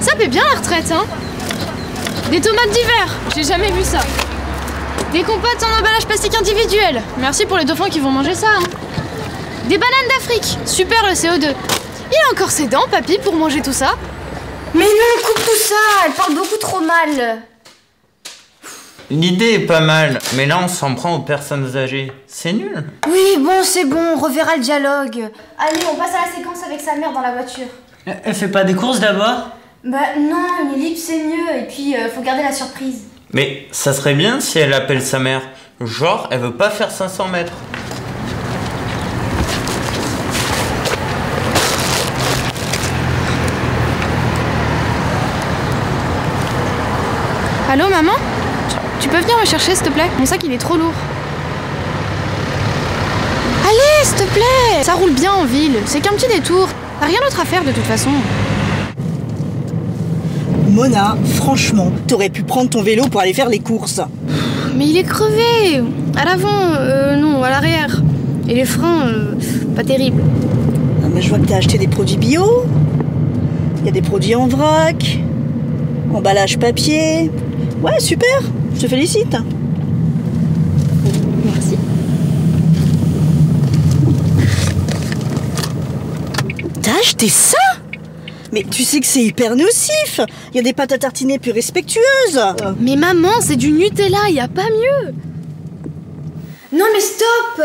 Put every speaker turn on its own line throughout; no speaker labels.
Ça fait bien la retraite, hein Des tomates d'hiver, j'ai jamais vu ça. Des compotes en emballage plastique individuel. Merci pour les dauphins qui vont manger ça. hein. Des bananes d'Afrique, super le CO2. Il a encore ses dents, papy, pour manger tout ça.
Mais non, coupe tout ça Elle parle beaucoup trop mal
L'idée est pas mal, mais là on s'en prend aux personnes âgées. C'est nul.
Oui, bon, c'est bon, on reverra le dialogue. Allez, on passe à la séquence avec sa mère dans la voiture.
Elle fait pas des courses d'abord?
Bah non, une ellipse c'est mieux, et puis euh, faut garder la surprise.
Mais ça serait bien si elle appelle sa mère. Genre, elle veut pas faire 500 mètres.
Allô, maman? Tu peux venir me chercher, s'il te plaît? Mon sac, il est trop lourd. Allez, s'il te plaît Ça roule bien en ville, c'est qu'un petit détour. T'as rien d'autre à faire de toute façon.
Mona, franchement, t'aurais pu prendre ton vélo pour aller faire les courses.
Mais il est crevé À l'avant, euh, non, à l'arrière. Et les freins, euh, pas terrible.
Ah, mais je vois que t'as acheté des produits bio. Il y a des produits en vrac. Emballage papier. Ouais, super. Je te félicite.
Merci.
T'as acheté ça? Mais tu sais que c'est hyper nocif. Il y a des pâtes à tartiner plus respectueuses.
Mais maman, c'est du Nutella, y a pas mieux
Non mais stop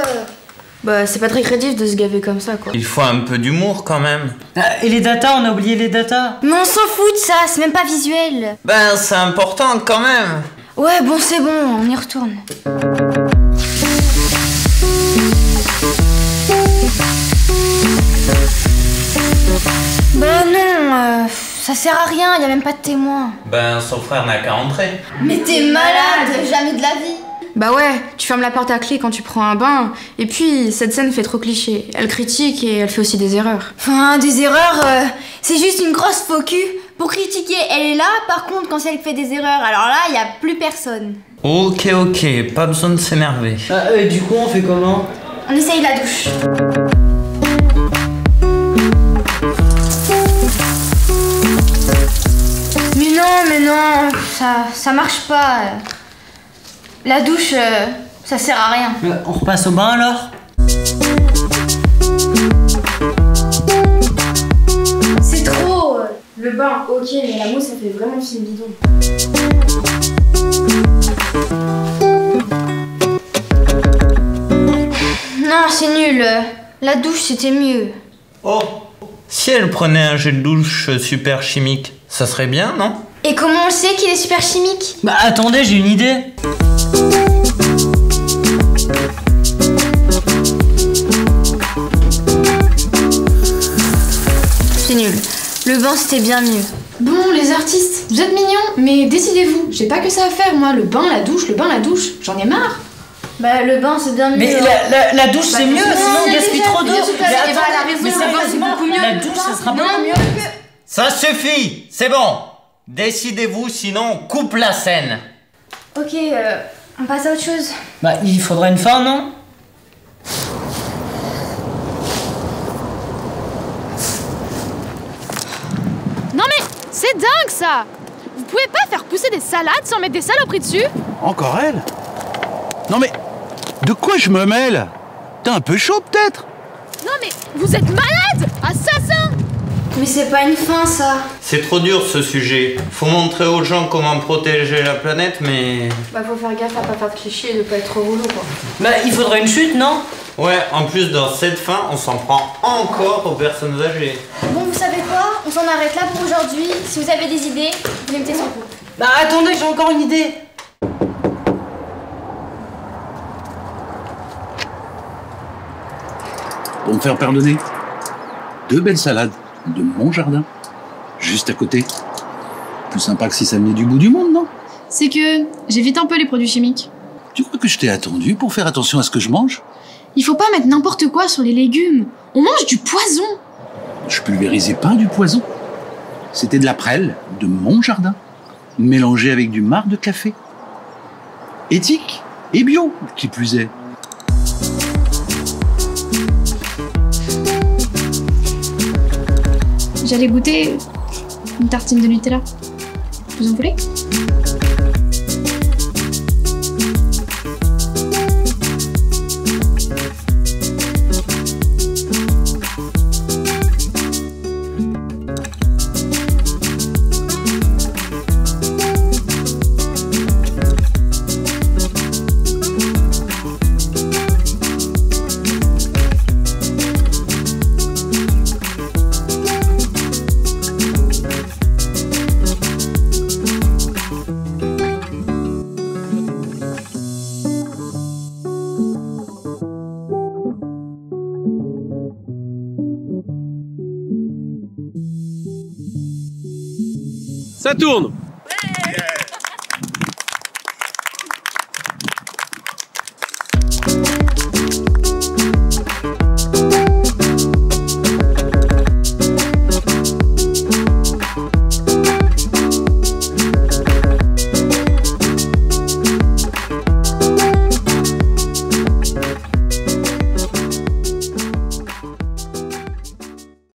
Bah, c'est pas très crédible de se gaver comme ça, quoi.
Il faut un peu d'humour quand même.
Ah, Et les datas, on a oublié les datas.
Mais on s'en fout de ça, c'est même pas visuel.
Ben, c'est important quand même.
Ouais, bon, c'est bon, on y retourne. Bah non, euh, ça sert à rien, y a même pas de témoin.
Ben, son frère n'a qu'à entrer.
Mais t'es malade, jamais de la vie.
Bah ouais, tu fermes la porte à clé quand tu prends un bain. Et puis, cette scène fait trop cliché. Elle critique et elle fait aussi des erreurs.
Enfin, des erreurs, euh, c'est juste une grosse faux cul. Pour critiquer, elle est là, par contre, quand elle fait des erreurs, alors là, y a plus personne.
Ok, ok, pas besoin de s'énerver.
Ah, et du coup, on fait comment?
On essaye la douche. Mais non, mais non, ça, ça marche pas. La douche, euh, ça sert à rien.
Euh, On repasse au bain alors?
Le bain, ok, mais la mousse, ça fait vraiment film bidon. Non, c'est nul. La douche, c'était mieux.
Oh, si elle prenait un de douche super chimique, ça serait bien, non?
Et comment on sait qu'il est super chimique?
Bah attendez, j'ai une idée.
Le bain, c'était bien mieux.
Bon, les artistes, vous êtes mignons, mais décidez-vous. J'ai pas que ça à faire, moi. Le bain, la douche, le bain, la douche. J'en ai marre.
Bah, le bain, c'est bien mieux.
Mais la, la- la douche, c'est mieux, sinon on gaspille trop d'eau. Mais
raison,
c'est
beaucoup mieux.
La douche, ça sera beaucoup mieux.
Ça suffit, c'est bon. Décidez-vous, sinon on coupe la scène.
Ok, euh, on passe à autre chose.
Bah, il faudra une fin, Non?
Dingue ça Vous pouvez pas faire pousser des salades sans mettre des saloperies dessus
Encore elle Non mais, de quoi je me mêle T'es un peu chaud peut-être
Non mais, vous êtes malade Assassin
Mais c'est pas une fin, ça.
C'est trop dur ce sujet. Faut montrer aux gens comment protéger la planète, mais.
Bah, faut faire gaffe à pas faire de clichés et de pas être trop relou, quoi.
Bah, il faudrait une chute, non?
Ouais, en plus, dans cette fin, on s'en prend encore aux personnes âgées.
Bon, vous savez quoi? On s'en arrête là pour aujourd'hui. Si vous avez des idées, vous les mettez sur le groupe.
Bah, attendez, j'ai encore une idée.
Pour me faire pardonner, deux belles salades de mon jardin, juste à côté. Plus sympa que si ça venait du bout du monde, non?
C'est que j'évite un peu les produits chimiques.
Tu crois que je t'ai attendu pour faire attention à ce que je mange?
Il faut pas mettre n'importe quoi sur les légumes. On mange du poison.
Je pulvérisais pas du poison. C'était de la prêle de mon jardin.
mélangé avec du marc de café. Éthique et bio, qui plus est.
J'allais goûter une tartine de Nutella. Vous en voulez?
Ça tourne